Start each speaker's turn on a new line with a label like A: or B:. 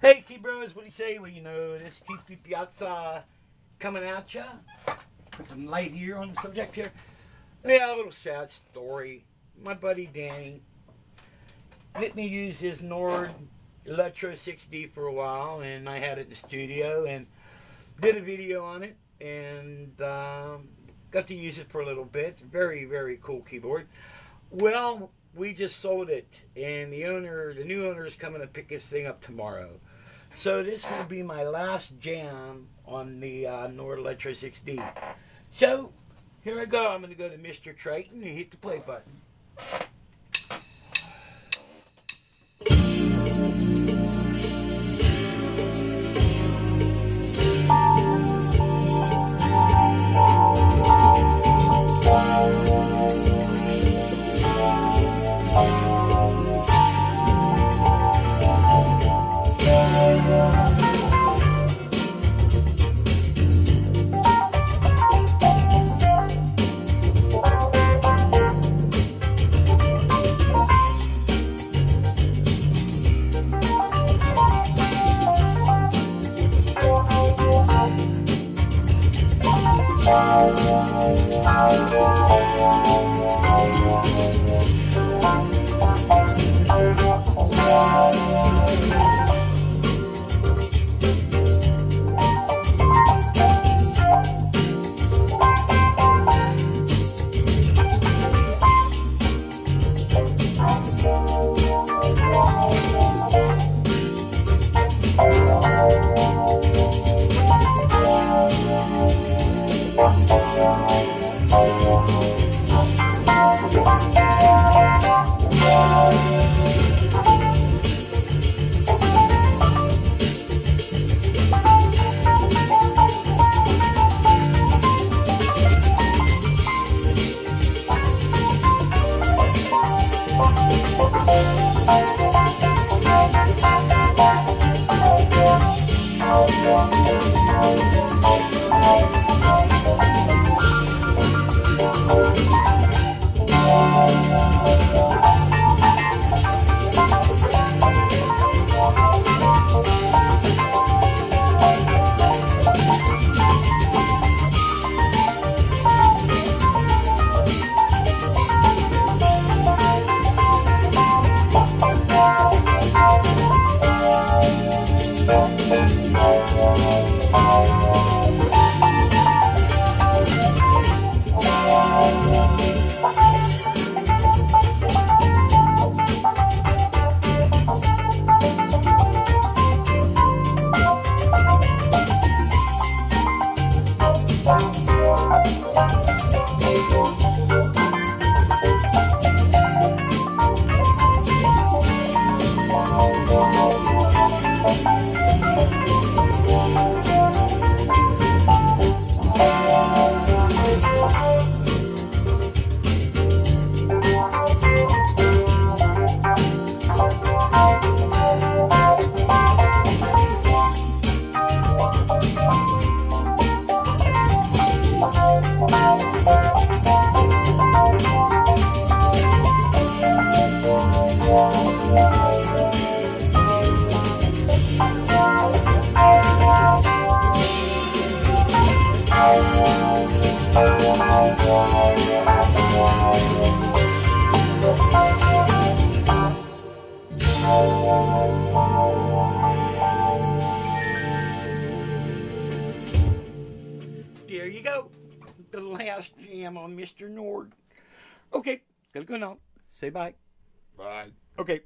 A: Hey, Key Bros, what do you say? Well, you know, this Keith DiPiazza coming at ya. Put some light here on the subject here. Yeah, a little sad story. My buddy Danny let me use his Nord Electro 6D for a while, and I had it in the studio and did a video on it and um, got to use it for a little bit. Very, very cool keyboard. Well, we just sold it, and the owner, the new owner, is coming to pick this thing up tomorrow. So this will be my last jam on the uh, Nord Electro 6D. So here I go. I'm going to go to Mr. Triton and hit the play button. Thank Oh, There you go. The last jam on Mr. Nord. Okay, gotta go now. Say bye.
B: Bye.
A: Okay.